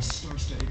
a star-studded